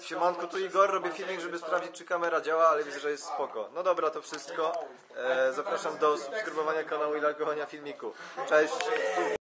Siemanko, tu Igor, robię filmik, żeby sprawdzić, czy kamera działa, ale widzę, że jest spoko. No dobra, to wszystko. E, zapraszam do subskrybowania kanału i lajkowania filmiku. Cześć!